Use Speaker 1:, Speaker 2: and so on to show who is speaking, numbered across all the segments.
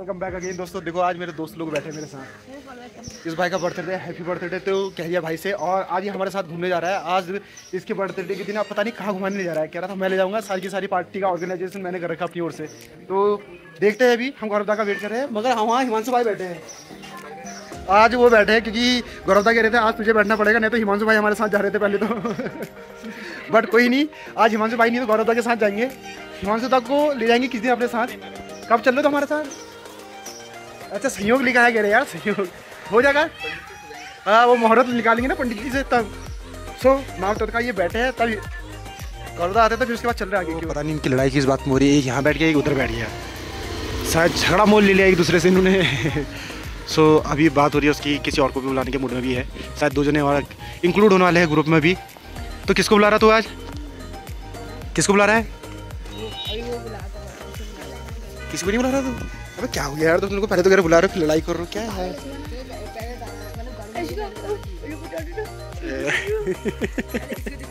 Speaker 1: Welcome back again दोस्तों। देखो, आज मेरे दोस्त लोग बैठे हैं मेरे साथ। इस भाई का बर्थडे हैप्पी बर्थडे तो कह दिया भाई से। और आज ये हमारे साथ घूमने जा रहा है। आज इसके बर्थडे के दिन आप पता नहीं कहाँ घुमाने जा रहा है। कह रहा था, मैं ले जाऊँगा सारी की सारी पार्टी का ऑर्गेनाइजेशन मैंने कर रखा अपनी ओर से। तो देखते हैं अभी, हम गौरवदा का वेट कर रहे हैं। मगर हम वहाँ हिमांशु भाई बैठे हैं। आज वो बैठे हैं, क्योंकि गौरवदा कह रहे थे, आज तुझे बैठना पड़ेगा, नहीं तो हिमांशु भाई हमारे साथ जा रहे थे पहले तो। बट कोई नहीं, आज हिमांशु भाई नहीं तो गौरवदा के साथ जाएँगे। हिमांशु तक को ले जाएँगे किस दिन अपने साथ? कब चल रहे तो हमारे साथ? अच्छा संयोग लिखा है कह रहे यार? संयोग। हो जाएगा? हाँ वो मुहूर्त निकालेंगे ना पंडित जी से तब। सो नाम तो ये बैठे हैं तब करदा आते तो फिर उसके बाद चल रहे आगे क्यों पता नहीं इनकी लड़ाई किस बात में हो रही है एक यहाँ बैठ के एक उधर बैठ गया। शायद झगड़ा मोल ले लिया एक दूसरे से इन्होंने। सो so, अभी बात हो रही है उसकी किसी और को भी बुलाने के मूड में भी है। शायद दो जने और इंक्लूड होने वाले हैं ग्रुप में भी। तो किसको बुला रहा तू आज? किसको बुला रहा है? किसी को नहीं बुला रहा तू? अबे क्या हो गया यार? तो तुम लोग पहले तो घर बुला रहे हो फिर लड़ाई कर रहे हो? क्या है?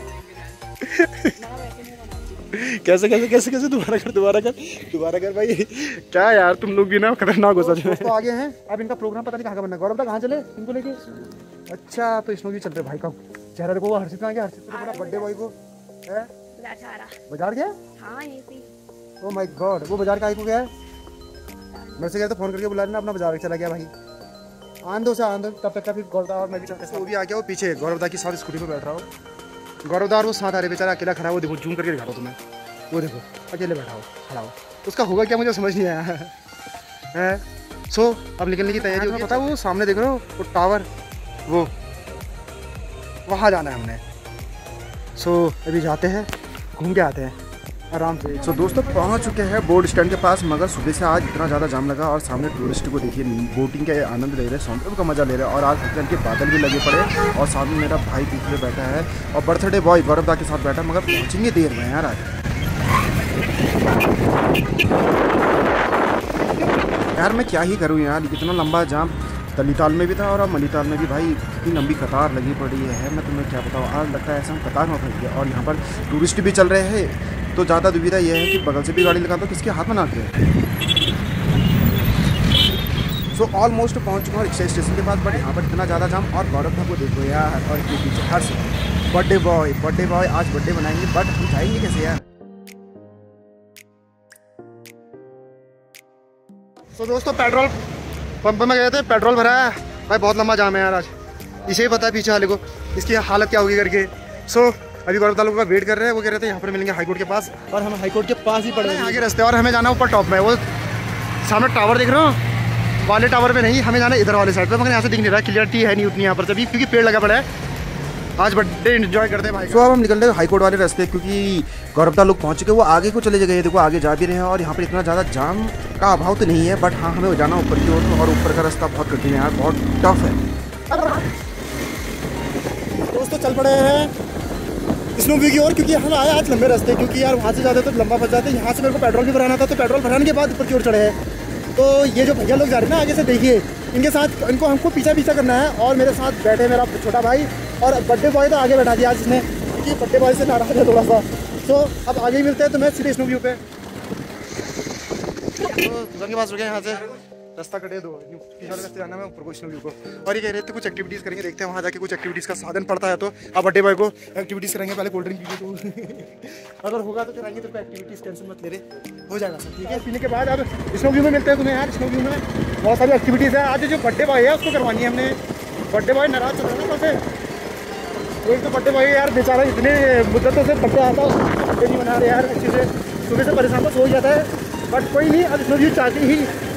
Speaker 1: कैसे कैसे कैसे कैसे? दोबारा कर दोबारा कर दोबारा कर भाई। क्या यार? तुम लोग भी ना खतरनाक हो सच में तो आगे हैं। अब इनका प्रोग्राम पता नहीं कहाँ का बनना गौरव कहाँ चले? इनको लेके? अच्छा तो इसमें भी चल रहे भाई का। चेहरा देखो हर्षित कहाँ गया? हर्षित तो बर्थडे बॉय को। है? बाज़ार गया? हाँ ओ माय गॉड वो बाज़ार का आई को गया? है मेरे से कहते फ़ोन करके बुला लेना अपना बाज़ार चला गया भाई। आंदो से आंदो तब तक का फिर गौरवदा और मैं भी चलते वो भी आ गया वो पीछे गौरवदा की साथ स्कूटी पर बैठ रहा हो। गौरवदा और वो साथ आ रहे बेचारा अकेला खड़ा हो देखो जूम करके दिखा रहा तुम्हें। वो देखो अकेले बैठा हो खड़ा हो उसका होगा क्या मुझे समझ नहीं आया। है? सो अब निकलने की तैयारी होगी। पता वो सामने देख रहे हो वो टावर वो वहाँ जाना है हमने। सो अभी जाते हैं घूम के आते हैं। आराम से। सो so, दोस्तों पहुँच चुके हैं बोर्ड स्टैंड के पास मगर सुबह से आज इतना ज़्यादा जाम लगा और सामने टूरिस्ट को देखिए बोटिंग का आनंद ले रहे समुद्र का मज़ा ले रहे और आज हल्के के बादल भी लगे पड़े और सामने मेरा भाई पीछे बैठा है और बर्थडे बॉय गौरवदा के साथ बैठा मगर पहुँचेंगे देर में यार आज। यार मैं क्या ही करूँ यार इतना लंबा जाम तलीताल में भी था और अब मनीताल में भी भाई इतनी लंबी कतार लगी पड़ी है। मैं तुम्हें क्या बताऊँ आज लगता है ऐसा कतार में फंस गया और यहाँ पर टूरिस्ट भी चल रहे हैं तो ज़्यादा दुविधा यह है कि बगल से भी गाड़ी लगा तो किसके हाथ में ना सो ऑलमोस्ट पहुँच चुका हूँ रिक्शा स्टेशन के पास बट यहाँ पर इतना ज़्यादा जाम और गौरव था को देखो यार और इसके पीछे हर से। बर्थडे बॉय बर्थडे बॉय आज बर्थडे बनाएँगे बट हम जाएँगे कैसे यार? तो दोस्तों पेट्रोल पंप में गए थे पेट्रोल भरा है। भाई बहुत लंबा जाम है यार आज। इसे ही पता है पीछे वाले को इसकी हालत क्या होगी करके। सो so, अभी गौरव तालुका का वेट कर रहे हैं वो कह रहे थे यहाँ पर मिलेंगे हाईकोर्ट के पास। और हम हाईकोर्ट के पास ही पड़े हैं। आगे रास्ते और हमें जाना ऊपर टॉप में। वो सामने टावर देख रहे हो? वाले टावर में नहीं हमें जाना इधर वाले साइड पर मगर यहाँ से दिख नहीं रहा क्लियरिटी है नहीं उतनी यहाँ पर सभी क्योंकि पेड़ लगा पड़ा है। आज बर्थडे एंजॉय करते हैं भाई। तो अब हम निकल रहे हैं हाईकोर्ट वाले रास्ते क्योंकि गौरवता लोग पहुँच चुके वो आगे को चले गए देखो आगे जा भी रहे हैं और यहाँ पर इतना ज़्यादा जाम का अभाव तो नहीं है बट हाँ हमें जाना ऊपर की ओर और ऊपर का रास्ता बहुत कठिन है यार बहुत टफ है। दोस्तों चल पड़े हैं। स्नो व्यू की ओर, क्योंकि हम आए आज लंबे रास्ते, क्योंकि यार वहाँ से जाते तो लंबा फंस जाते यहाँ से मेरे को पेट्रोल भी भराना था तो पेट्रोल भराने के बाद ऊपर की ओर चढ़े हैं। तो ये जो भैया लोग जा रहे हैं ना, आगे से देखिए, इनके साथ, इनको हमको पीछा पीछा करना है, और मेरे साथ बैठे मेरा छोटा भाई, और बर्थडे बॉय तो आगे बैठा दिया आज इसने, क्योंकि बर्थडे बॉय से नाराज़ है थोड़ा सा तो अब आगे मिलते हैं तो मैं सीधे स्नो व्यू पे। तो के पास रुके यहाँ से। रास्ता कटे दो। रास्ते जाना है प्रोफेशनल व्यू को और ये कह रहे थे कुछ एक्टिविटीज़ करेंगे, देखते हैं वहाँ जाके कुछ एक्टिविटीज़ का साधन पड़ता है तो। अब बड्डे बॉय को एक्टिविटीज़ करेंगे, पहले कोल्ड ड्रिंक पीजिए तो। अगर होगा तो कराएँगे तो एक्टिविटीज़ टेंशन मत ले रहे हो जाएगा सर ठीक है? पीने के बाद अब स्नो व्यू में मिलते हैं तुम्हें, यार स्नो व्यू में। बहुत सारी एक्टिविटीज़ है। आज जो बड्डे बॉय है, उसको करवानी है हमने। बड्डे बॉय नाराज़ चल रहा है ना एक तो बड्डे बॉय यार, बेचारा इतने मुद्दतों से बड्डे आता है। नहीं बना रहे यार, अच्छे से। सुबह से परेशान तो सो जाता है। बट कोई नहीं, अब स्नो व्यू चाहती ही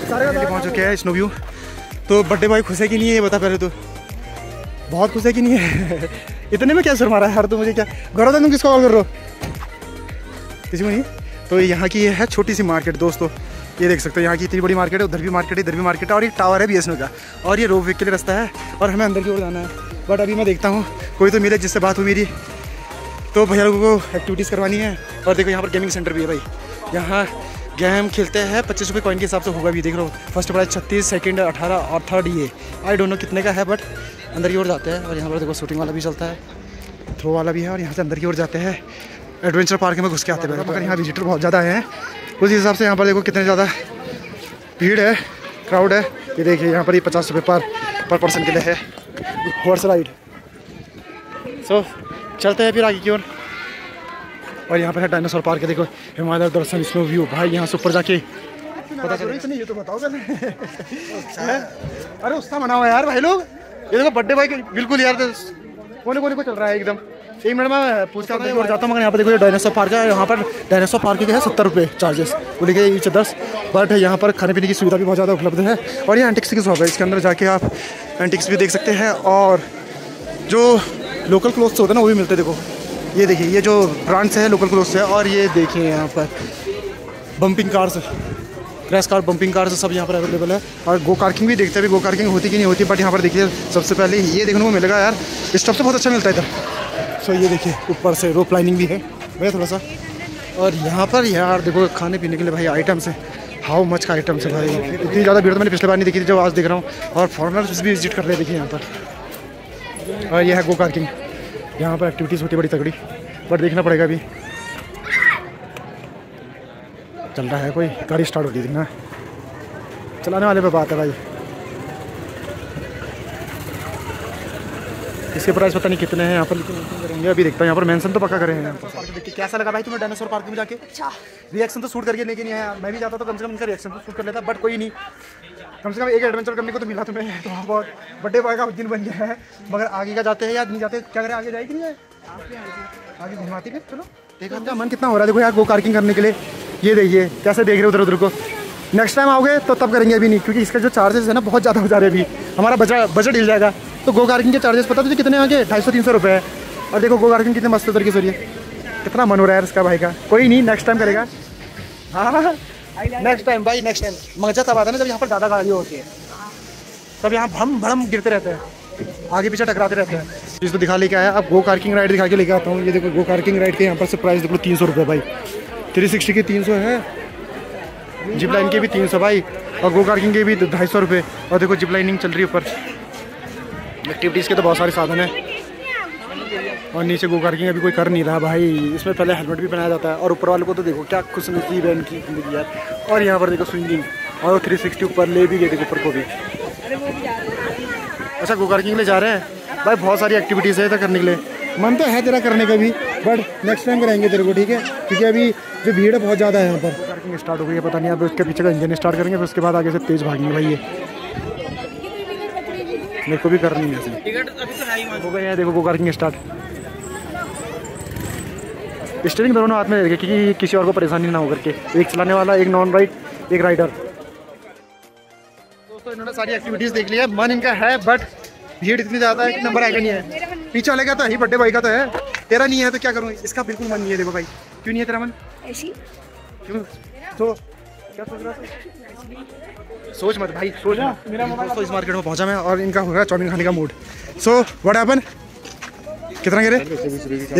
Speaker 1: पहुँच चुके हैं स्नो व्यू तो बर्थडे बॉय खुश है कि नहीं है ये बता पहले तो? बहुत खुश है कि नहीं है? इतने में क्या सर मारा है? यार तो मुझे क्या गौरव तुम किसको कॉल कर रहे हो? किसी को नहीं? तो यहाँ की ये है छोटी सी मार्केट दोस्तों। ये देख सकते हो यहाँ की इतनी बड़ी मार्केट है उधर भी मार्केट है इधर भी मार्केट है और एक टावर है बी का। और ये रोप वे के लिए रास्ता है और हमें अंदर की ओर जाना है। बट अभी मैं देखता हूँ कोई तो मिले जिससे बात हुई मेरी। तो भैया लोगों को एक्टिविटीज़ करवानी है। और देखो यहाँ पर गेमिंग सेंटर भी है भाई। यहाँ गेम खेलते हैं। पच्चीस रुपये कॉइन के हिसाब से होगा भी, देख लो फ़र्स्ट प्राइज छत्तीस सेकंड अठारह और थर्ड ये। आई डोंट नो कितने का है बट अंदर की ओर जाते हैं। और यहाँ पर देखो शूटिंग वाला भी चलता है। थ्रो वाला भी है और यहाँ से अंदर की ओर जाते हैं। एडवेंचर पार्क में घुस के आते हैं। मगर यहाँ विजिटर बहुत ज़्यादा हैं। उस हिसाब से यहाँ पर देखो कितने ज़्यादा भीड़ है क्राउड है। ये देखिए, यहाँ पर ही पचास रुपये पर पर पर्सन के लिए है। हॉर्स राइड सो चलते हैं फिर आगे की ओर। और यहाँ पर है डायनासोर पार्क देखो हिमालय दर्शन स्नो व्यू भाई यहाँ से ऊपर जाके। पता चला नहीं ये तो बताओ पहले। अरे उसका मना हुआ यार भाई लोग। ये देखो बर्थडे भाई बिल्कुल यार कोने कोने को चल रहा है एकदम। एक मिनट में पूछता हूँ और जाता हूँ मगर यहाँ पर देखो ये डायनासोर पार्क है यहाँ पर डायनासोर पार्क के है सत्तर रुपये चार्जेस बोले के ईच दस। बट यहाँ पर खाने पीने की सुविधा भी बहुत ज़्यादा उपलब्ध है। और ये एंटिक्स की शॉप है इसके अंदर जाके आप एंटिक्स भी देख सकते हैं और जो लोकल क्लोथ्स होते हैं ना वो भी मिलते देखो। ये देखिए, ये जो ब्रांड्स है लोकल क्लोथ्स है, और ये देखिए यहाँ पर bumping cars crash car bumping car सब यहाँ पर अवेलेबल है। और गो कार्किंग भी देखते हैं गो कार्किंग होती कि नहीं होती बट यहाँ पर देखिए, सबसे पहले ये देखने को मिलेगा यार स्टॉप से बहुत अच्छा मिलता है इधर। सो ये देखिए, ऊपर से रोप लाइनिंग भी है, भैया थोड़ा सा। और यहाँ पर यार देखो, खाने पीने के लिए भाई आइटम्स है। हाउ मच का आइटम्स है भाई? इतनी ज़्यादा भीड़ तो मैंने पिछले बार नहीं देखी थी, जब आज देख रहा हूँ। और फॉरनर्स भी विज़िट कर रहे हैं, देखिए यहाँ पर। और यह है गो कार्किंग यहाँ पर एक्टिविटीज़ होती बड़ी तगड़ी बट देखना पड़ेगा अभी। चल रहा है कोई? गाड़ी स्टार्ट होती थी ना चलाने वाले पे बात है भाई। इसके प्राइस पता नहीं कितने हैं यहाँ पर करेंगे। अभी देखता हूँ यहाँ पर मेंशन तो पक्का करेंगे। कैसा लगा भाई तुम्हें डायनासोर पार्क में जाके? अच्छा। रिएक्शन तो शूट करके लेके नहीं आया। मैं भी जाता तो कम से कम इनका रिएक्शन तो शूट कर लेता बट कोई नहीं। कम से कम एक एडवेंचर करने को तो मिला तुम्हें तो बहुत बर्थडे बॉय का दिन बन गया है। मगर आगे का जाते हैं या नहीं जाते क्या करें आगे जाए कि नहीं जाए? आगे घुमाती फिर चलो। देखा मन कितना हो रहा है देखो यार गो पार्किंग करने के लिए। ये देखिए कैसे देख रहे हो उधर उधर को। नेक्स्ट टाइम आओगे तो तब करेंगे अभी नहीं क्योंकि इसका जो चार्जेस है ना बहुत ज़्यादा हो जा रहे हैं अभी। हमारा बजट बजट हिल जाएगा। तो गो पार्किंग के चार्जेस पता तुझे कितने आगे? ढाई सौ तीन सौ रुपये है। और देखो गो पार्किंग कितने मस्त तरीके से हो रही है। कितना मन हो रहा है इसका भाई का। कोई नहीं नेक्स्ट टाइम करेगा। हाँ। नेक्स्ट टाइम भाई नेक्स्ट टाइम मज़ा तब आता है ना, जब यहाँ पर ज़्यादा गाड़ियाँ होती है, तब यहाँ भम भड़म गिरते रहते हैं। आगे पीछे टकराते रहते हैं। चीज़ तो दिखा लेके आया। अब गो पार्किंग राइड दिखा के लेके आता हूँ। ये देखो गो पार्किंग राइड के यहाँ पर से प्राइस देखो, तीन सौ रुपये भाई। थ्री सिक्सटी के तीन सौ है। जिप लाइन के भी तीन सौ भाई। और गो पार्किंग के भी ढाई सौ रुपये। और देखो जिप लाइनिंग चल रही है ऊपर। एक्टिविटीज़ के तो बहुत सारे साधन हैं। और नीचे गो पार्किंग अभी कोई कर नहीं रहा भाई। इसमें पहले हेलमेट भी पहनाया जाता है और ऊपर वाले को तो देखो क्या खुश नसीब है इनकी ज़िंदगी यार। और यहाँ पर देखो स्विंगिंग और थ्री सिक्सटी ऊपर ले भी गए देखो ऊपर को भी। अच्छा गो पार्किंग के लिए जा रहे हैं? भाई, बहुत सारी एक्टिविटीज़ है करने के लिए। मन तो है तेरा करने का भी बट नेक्स्ट टाइम करेंगे तेरे को, ठीक है? क्योंकि अभी जो भीड़ है बहुत ज़्यादा है यहाँ पर। पार्किंग स्टार्ट हो गई है, पता नहीं अब उसके पीछे का इंजन स्टार्ट करेंगे, फिर उसके बाद आगे से तेज़ भागेंगे भाई ये। मेरे को भी करनी है हो गया देखो गो पार्किंग स्टार्ट स्टेरिंग दोनों हाथ में देखे क्योंकि किसी और को परेशानी ना हो करके। एक चलाने वाला एक नॉन राइड एक राइडर दोस्तों इन्होंने सारी एक्टिविटीज़ देख लिया मन इनका है बट भीड़ इतनी ज़्यादा है कि नंबर आएगा नहीं है। पीछे वाले का तो ही बर्थडे भाई का तो है। तेरा नहीं है तो क्या करूँ? इसका बिल्कुल मन नहीं है देखो भाई। क्यों नहीं है तेरा मन?
Speaker 2: ऐसी?
Speaker 1: क्यों? तो क्या सोच रहा था? सोच मत भाई सोच मत। मेरा दोस्तों इस मार्केट में पहुँचा मैं और इनका हो गया चाउमीन खाने का मूड सो व्हाट हैपन कितना कह रहे?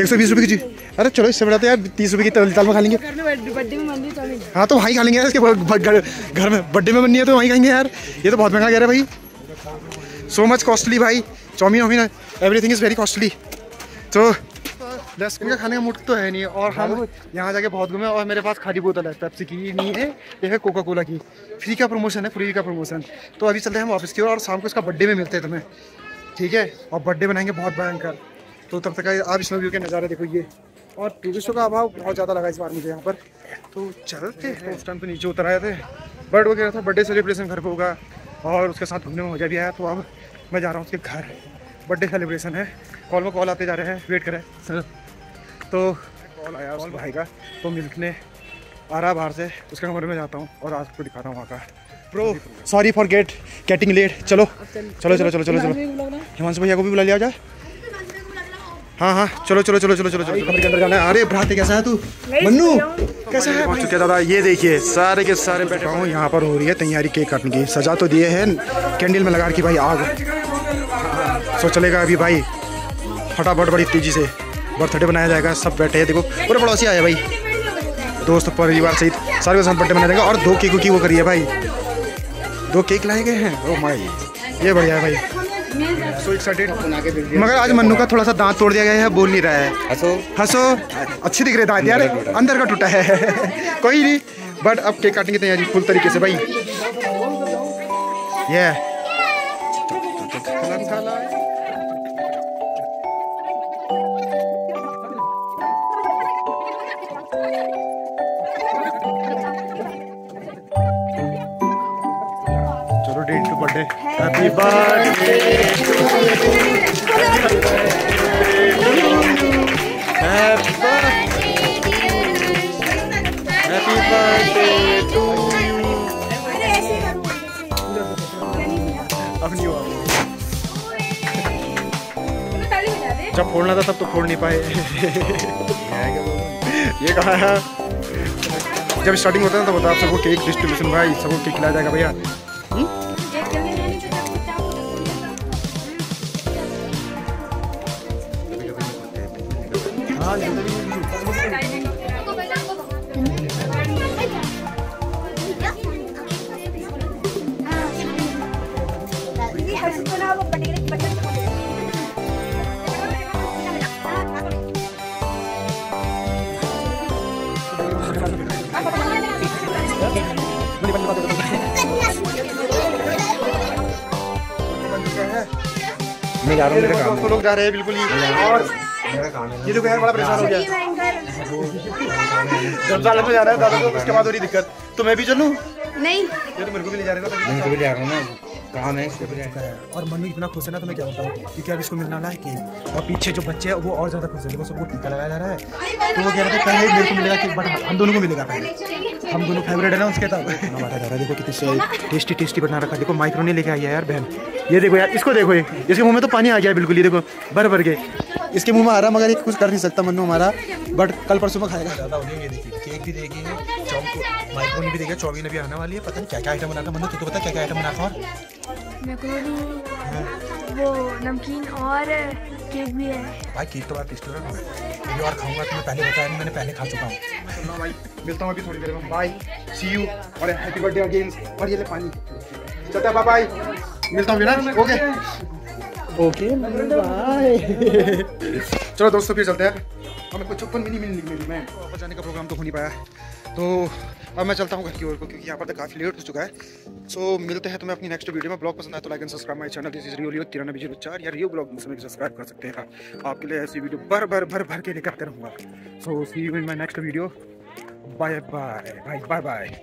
Speaker 1: एक सौ बीस रुपये की जी अरे चलो, इससे बड़ा तो यार तीस रुपये की ताल में खा लेंगे। हाँ तो वहीं खा लेंगे यार, इसके घर में बर्थडे में बननी है तो वहीं खाएँगे यार। ये तो बहुत महँगा कह रहा भाई। सो मच कॉस्टली भाई। चाउमीन वाउमीन एवरीथिंग इज़ वेरी कॉस्टली तो दस इनका खाने का मूड तो है नहीं। और हम यहाँ जाके बहुत घूमे और मेरे पास खाली बोतल है पेप्सी की। नहीं है, ये है कोका कोला की। फ्री का प्रमोशन है फ्री का प्रमोशन तो अभी चलते हैं हम ऑफ़िस की ओर और शाम को इसका बर्थडे में मिलते हैं तुम्हें। ठीक है? और बर्थडे बनाएँगे बहुत भयंकर। तो तब तक आप स्नो व्यू के नज़ारे देखो ये। और टूरिस्टों का अभाव बहुत ज़्यादा लगा इस बार मुझे यहाँ पर। तो चलते हैं। उस टाइम तो नीचे उतर आए थे। बट वो कह रहा था। बर्थडे सेलिब्रेशन घर पर होगा। और उसके साथ घूमने में मज़ा भी आया। तो अब मैं जा रहा हूँ उसके घर। बर्थडे सेलिब्रेशन है। कॉल में कॉल आते जा रहे हैं। वेट करें सर। तो कॉल आया कॉल भाई का तो मिलने आ रहा बाहर से उसके कमरे में जाता हूँ और आपको दिखाता हूँ वहाँ का pro sorry for get getting late चलो। चलो चलो चलो चलो चलो। हिमांशु भैया को भी बुला लिया जाए। हाँ हाँ चलो चलो चलो चलो चलो चलो। कमरे के अंदर जाना है। अरे भ्राते कैसा है तू? मन्नू कैसा है पहुँच चुके दादा ये देखिए सारे के सारे बैठे हूँ यहाँ पर हो रही है तैयारी केक काटने की। सजा तो दिए है कैंडल में लगा रखी भाई आग। सो चलेगा अभी भाई। फटाफट बड़ी तेज़ी से बर्थडे बनाया जाएगा सब बैठे हैं देखो। पूरे पड़ोसी आया भाई। दोस्त परिवार सहित सारे के साथ बर्थडे मनाया जाएगा और दो केकों की वो करिए भाई। दो केक लाए गए हैं ओ माई ये बढ़िया है भाई। मगर आज मन्नू का थोड़ा सा दांत तोड़ दिया गया है बोल नहीं रहा है।
Speaker 3: हंसो।
Speaker 1: हंसो। अच्छी दिख रहे दांत यार। अंदर का टूटा है। कोई नहीं। बट अब केक काटने की तैयारी फुल तरीके से भाई। Yeah. Birthday happy birthday happy happy birthday to you अब नहीं हुआ जब फोड़ना था तब तो फोड़ नहीं पाए। ये कहा है? जब स्टार्टिंग होता है ना तो बता आप सबको केक डिस्ट्रीब्यूशन भाई, सबको केक खिलाया जाएगा भैया।
Speaker 2: मैं जा रहा हूँ मेरा काम
Speaker 1: दोस्तों लोग जा रहे हैं बिल्कुल ही। और ये देखो यार बड़ा परेशान हो गया। रमज़ान में जा रहा है दादा को उसके बाद हो रही दिक्कत। तो मैं भी चलूँ?
Speaker 3: नहीं।
Speaker 1: ये तो मेरे को भी ले जा रहे
Speaker 2: मैं
Speaker 1: भी
Speaker 2: ले जा रहा हूँ है
Speaker 1: और मनु इतना खुश है ना तो मैं क्या बताऊँ? क्योंकि अब इसको मिलने वाला है केक और पीछे जो बच्चे हैं वो और ज़्यादा खुश है। देखो सबको टीका लगाया जा रहा है। तो वो कह रहे थे पहले मेरे को मिलेगा केक बट हम दोनों को मिलेगा पहले। हम दोनों फेवरेट है ना उसके तब। बांटा जा रहा है देखो कितने टेस्टी टेस्टी बना रखा है। देखो माइक्रोने लेके आई है यार बहन। ये देखो यार इसको देखो ये। इसके मुँह में तो पानी आ गया बिल्कुल ये देखो भर भर के। इसके मुँह में आ रहा मगर ये कुछ कर नहीं सकता मनु हमारा। बट कल परसों में खाएगा। ज़्यादा हो गया ये देखिए केक भी देगी चौक माइक्रोनी भी देगी चौबीन भी आने वाली है। पता नहीं क्या क्या आइटम बनाता मन्नू तू तो बता क्या क्या आइटम बनाता और
Speaker 3: मैक्रोनी वो नमकीन और केक भी है।
Speaker 1: भाई केक तो बात टेस्टी होगा ये और खाऊँगा तो मैं पहले बताया मैंने पहले खा चुका हूँ। भाई मिलता हूँ अभी थोड़ी देर में। बाय सी यू और हैप्पी बर्थडे अगेन और ये ले पानी। चलता बाय बाय मिलता हूँ विनर ओके ओके बाय चलो दोस्तों फिर चलते हैं। हमें कुछ चुप्पन भी नहीं मिली मेरी मैं। वापस जाने का प्रोग्राम तो हो नहीं पाया। तो अब मैं चलता हूँ घर की ओर को क्योंकि यहाँ पर तो काफ़ी लेट हो चुका है। सो so, मिलते हैं तुम्हें अपनी नेक्स्ट वीडियो में। ब्लॉग पसंद आए तो like and subscribe my channel this रियो लियो तिरानबे चार या रियो ब्लॉग मुझे सब्सक्राइब कर सकते हैं आपके लिए ऐसी वीडियो भर भर भर भर के आते रहूँगा। So see you in my next video bye bye bye bye bye